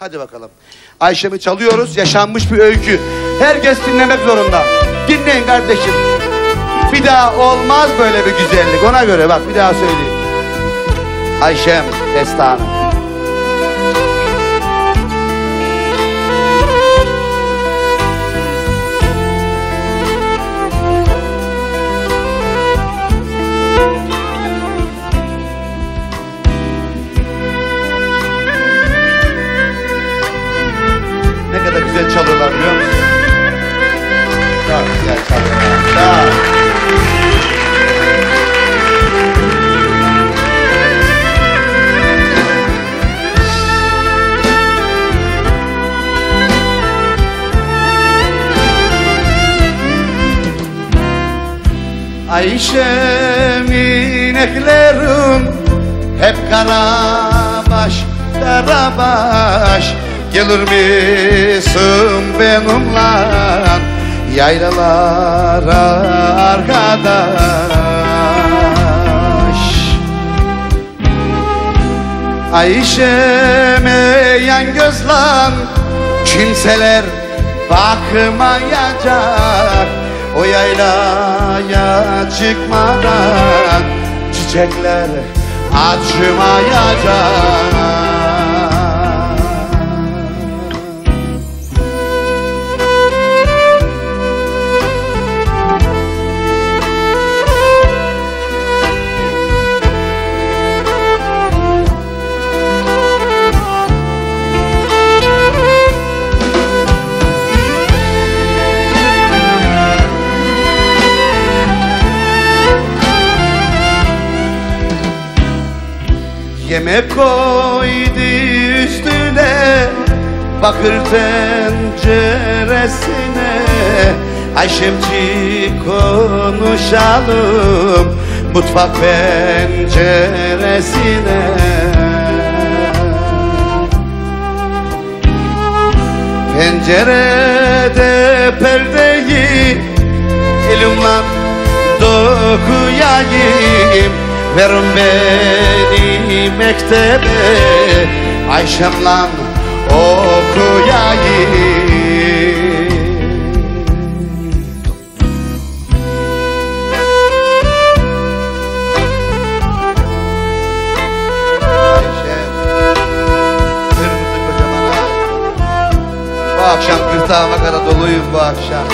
Hadi bakalım. Ayşem'i çalıyoruz. Yaşanmış bir öykü. Herkes dinlemek zorunda. Dinleyin kardeşim. Bir daha olmaz böyle bir güzellik. Ona göre bak bir daha söyleyeyim. Ayşem destanı. Ayşem ineklerim hep karabaş karabaş Gelir misin benimle yaylalara arkadaş? Ayşe'me yan gözlan kimseler bakmayacak. O yaylaya çıkmadan çiçekler açmayacak Yemek koydu üstüne Bakır tenceresine. Ayşemci konuşalım Mutfak penceresine. Pencerede perdeyi elimle dokuyayım Verin beni mektebe Ayşem'le okuyayım. Bu akşam gırtlağıma kadar doluyum bu akşam.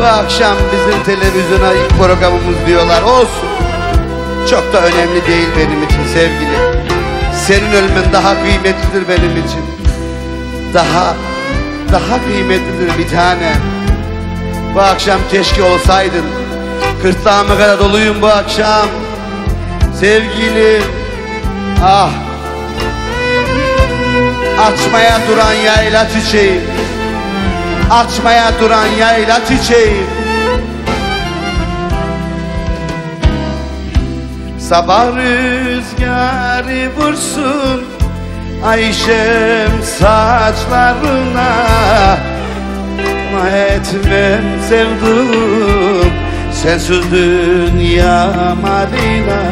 Bu akşam bizim televizyona ilk programımız diyorlar. Olsun. Çok da önemli değil benim için sevgili. Senin ölmen daha kıymetlidir benim için. Daha, daha kıymetlidir bir tane. Bu akşam keşke olsaydın. Gırtlağıma kadar doluyum bu akşam. Sevgilim. Ah. Açmaya duran yayla çiçeği Açmaya duran yayla çiçeği Sabah rüzgarı vursun Ayşem saçlarına. Ama etmem sevdum Sensiz dünya malina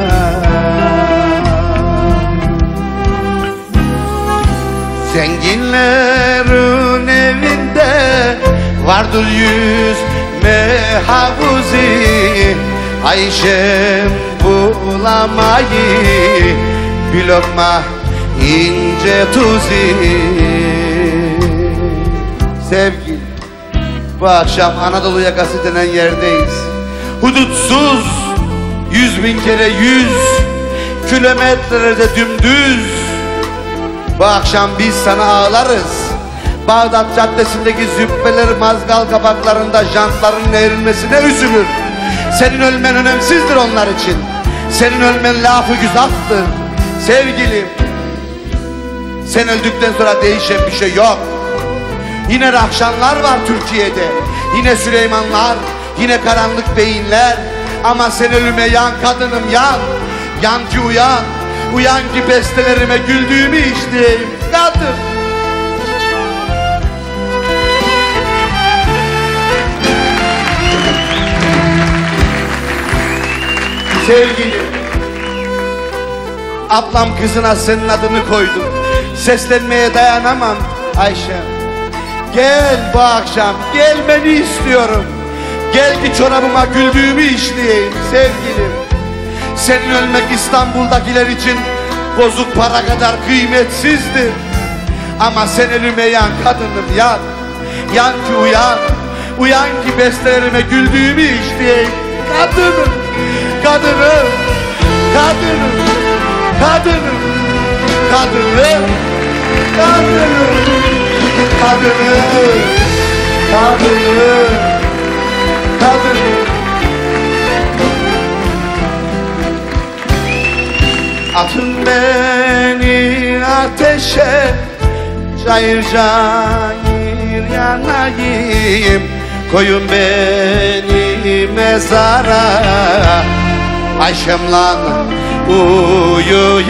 Zenginlerin evinde vardır yüz havuzi Ayşem bulamayı bir lokma ince tuzi Sevgili bu akşam Anadolu yakası denen yerdeyiz Hudutsuz yüz bin kere yüz Kilometrelerde dümdüz bu akşam biz sana ağlarız. Bağdat Caddesi'ndeki züppeler mazgal kapaklarında jantların eğrilmesine üzülür. Senin ölmen önemsizdir onlar için. Senin ölmen lafı güzaftır. Sevgilim, sen öldükten sonra değişen bir şey yok. Yine Rahşanlar var Türkiye'de. Yine Süleymanlar, yine karanlık beyinler. Ama sen ölüme yan kadınım yan. Yan ki uyan. Uyan ki bestelerime güldüğümü işleyeyim. Kadın. Sevgili Ablam kızına senin adını koydum Seslenmeye dayanamam Ayşe. Gel bu akşam, gelmeni istiyorum. Gel ki çorabıma güldüğümü işleyeyim sevgilim. Senin ölmek İstanbul'dakiler için bozuk para kadar kıymetsizdir. Ama sen ölüme yan kadınım yan. Yan ki uyan. Uyan ki bestelerime güldüğümü işleyeyim. Kadınım kadını, kadını, kadını, kadını, kadını, kadını, kadını, kadını. Atın beni ateşe, cayır cayır yanayım Koyun beni mezara Ayşemlan uyuyayım.